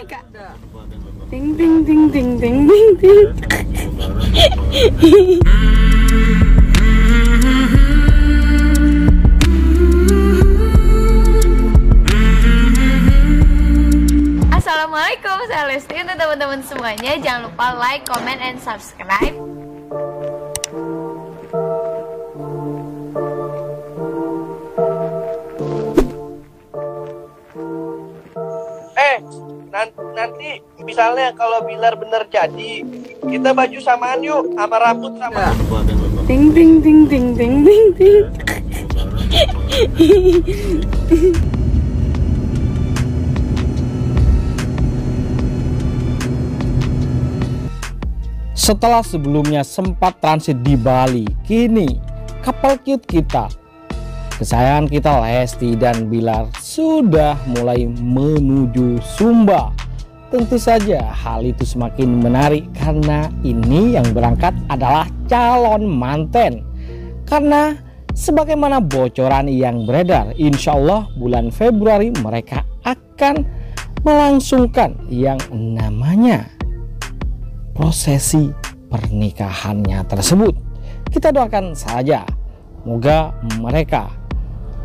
nih kak ting ting ting ting ting ting ting Assalamualaikum, saya Lesti untuk teman-teman semuanya. Jangan lupa like, comment, and subscribe. Misalnya kalau Bilar bener jadi, kita baju samaan yuk, sama rambut sama. Ting ting ting ting ting ting ting. Setelah sebelumnya sempat transit di Bali, kini kapal cute kita, kesayangan kita Lesti dan Bilar sudah mulai menuju Sumba. Tentu saja hal itu semakin menarik karena ini yang berangkat adalah calon manten. Karena sebagaimana bocoran yang beredar, insya Allah bulan Februari mereka akan melangsungkan yang namanya prosesi pernikahannya tersebut. Kita doakan saja, moga mereka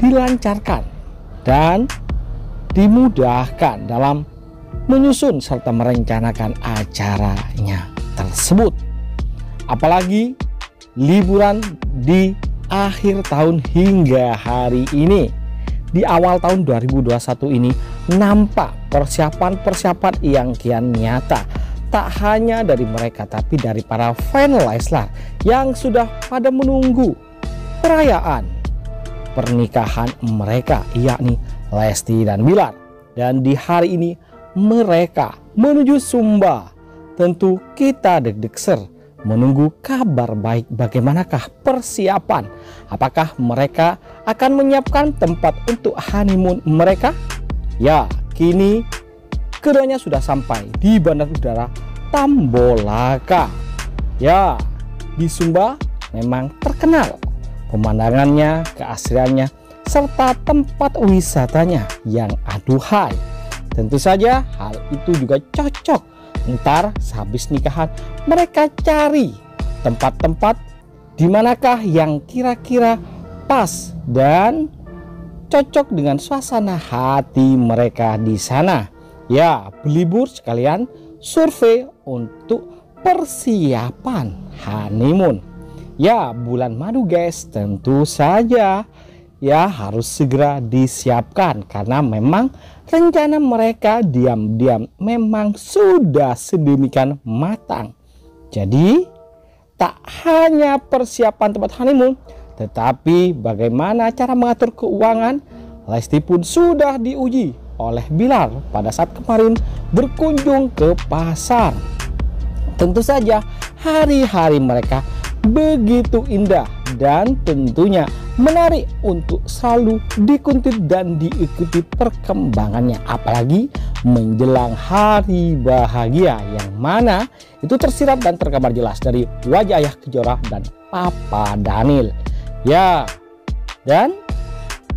dilancarkan dan dimudahkan dalam menyusun serta merencanakan acaranya tersebut. Apalagi liburan di akhir tahun hingga hari ini. Di awal tahun 2021 ini nampak persiapan-persiapan yang kian nyata. Tak hanya dari mereka tapi dari para fan Leslar yang sudah pada menunggu perayaan pernikahan mereka yakni Lesti dan Bilar. Dan di hari ini mereka menuju Sumba tentu kita deg-deg ser menunggu kabar baik bagaimanakah persiapan apakah mereka akan menyiapkan tempat untuk honeymoon mereka ya kini keduanya sudah sampai di Bandar Udara Tambolaka. Ya, di Sumba memang terkenal pemandangannya, keasriannya, serta tempat wisatanya yang aduhai. Tentu saja hal itu juga cocok. Ntar sehabis nikahan mereka cari tempat-tempat di manakah yang kira-kira pas dan cocok dengan suasana hati mereka di sana. Ya, belibur sekalian survei untuk persiapan honeymoon. Ya, bulan madu guys, tentu saja ya harus segera disiapkan karena memang rencana mereka diam-diam memang sudah sedemikian matang. Jadi, tak hanya persiapan tempat honeymoon, tetapi bagaimana cara mengatur keuangan, Lesti pun sudah diuji oleh Bilar pada saat kemarin berkunjung ke pasar. Tentu saja hari-hari mereka begitu indah dan tentunya menarik untuk selalu dikuntit dan diikuti perkembangannya. Apalagi menjelang hari bahagia yang mana itu tersirat dan tergambar jelas dari wajah ayah Kejora dan Papa Daniel. Ya dan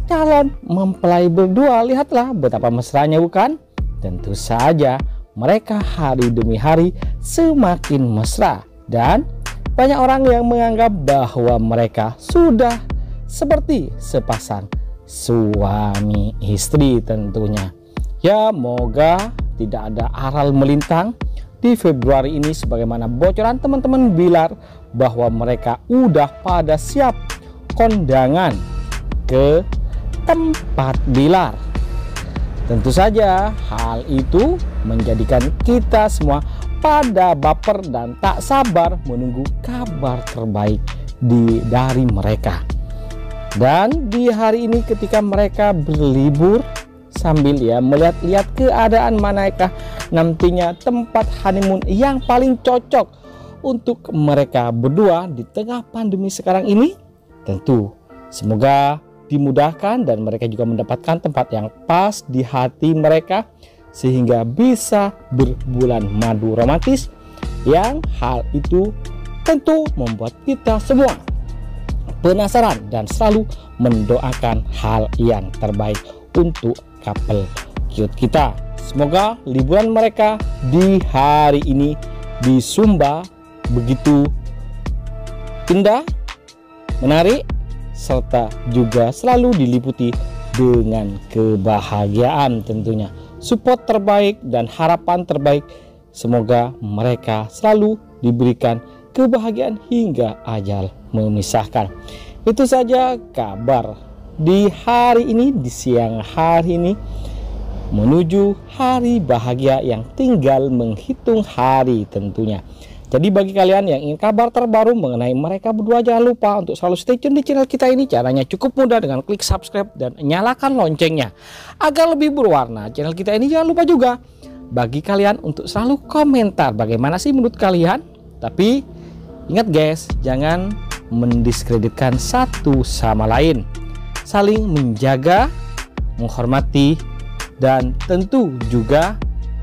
calon mempelai berdua lihatlah betapa mesranya bukan? Tentu saja mereka hari demi hari semakin mesra. Dan banyak orang yang menganggap bahwa mereka sudah seperti sepasang suami istri tentunya ya moga tidak ada aral melintang di Februari ini sebagaimana bocoran teman-teman Bilar bahwa mereka udah pada siap kondangan ke tempat Bilar. Tentu saja hal itu menjadikan kita semua pada baper dan tak sabar menunggu kabar terbaik di dari mereka. Dan di hari ini ketika mereka berlibur sambil ya melihat-lihat keadaan manakah nantinya tempat honeymoon yang paling cocok untuk mereka berdua di tengah pandemi sekarang ini tentu semoga dimudahkan dan mereka juga mendapatkan tempat yang pas di hati mereka sehingga bisa berbulan madu romantis yang hal itu tentu membuat kita semua penasaran dan selalu mendoakan hal yang terbaik untuk couple cute kita Semoga liburan mereka di hari ini di Sumba begitu indah, menarik, serta juga selalu diliputi dengan kebahagiaan tentunya. Support terbaik dan harapan terbaik semoga mereka selalu diberikan kebahagiaan hingga ajal memisahkan. Itu saja kabar di hari ini, di siang hari ini menuju hari bahagia yang tinggal menghitung hari tentunya. Jadi bagi kalian yang ingin kabar terbaru mengenai mereka berdua jangan lupa untuk selalu stay tune di channel kita ini. Caranya cukup mudah dengan klik subscribe dan nyalakan loncengnya. Agar lebih berwarna channel kita ini jangan lupa juga bagi kalian untuk selalu komentar bagaimana sih menurut kalian. Tapi ingat guys, jangan mendiskreditkan satu sama lain. Saling menjaga, menghormati, dan tentu juga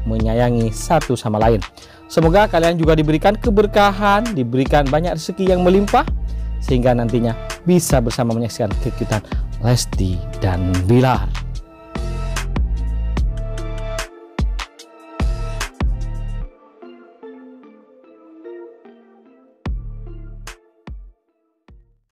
menyayangi satu sama lain. Semoga kalian juga diberikan keberkahan, diberikan banyak rezeki yang melimpah sehingga nantinya bisa bersama menyaksikan kekitan Lesti dan Bilar.